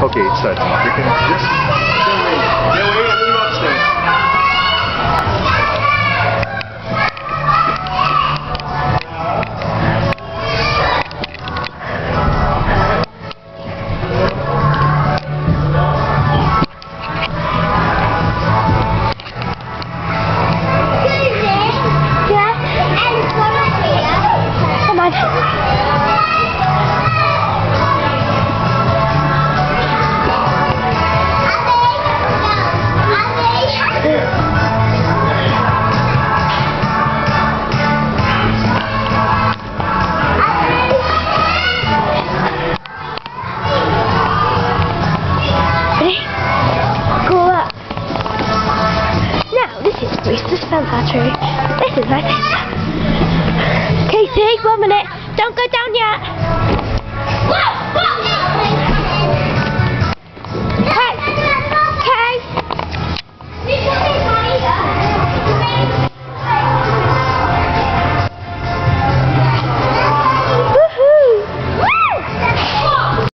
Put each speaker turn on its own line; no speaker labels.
Okay, so you can just
this battery. This is my pizza. Katie, one minute. Don't go down yet.